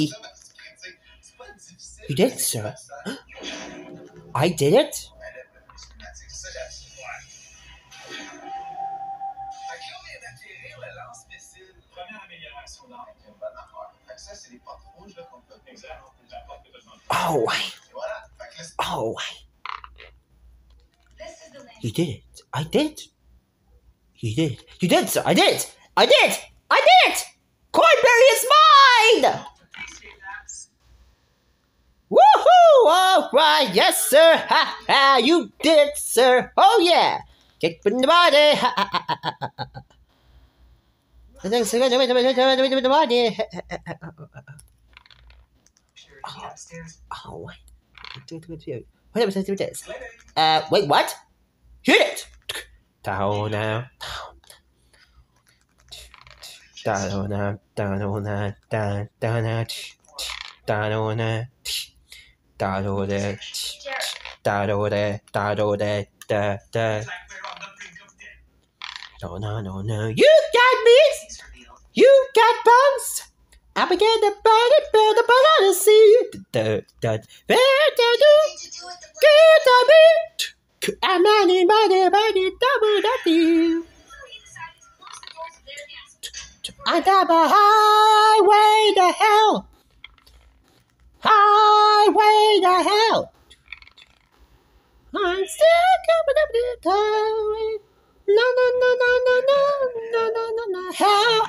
E- You did, sir. I did it? Oh. Oh. You did it. I did. You did. You did, sir. I did. I did. I did All right, yes, sir. Ha ha! You did it, sir. Oh yeah. Kick in the body. Ha ha ha ha ha ha. The body. Oh wait. Do do do. What am I do this? Uh, wait, what? Hit it! Down now. Down now. Down now. Down down now. Down now. Da do da da do da da do da da. No no no no. You got me. You got bugs. I began to burn it, burn the burn on the sea. Da da da da da. Get a bit. I'm money, money, money, double that I got a highway to hell. Highway to hell. I'm still coming up the highway. No, no, no, no, no, no, no, no, no, no.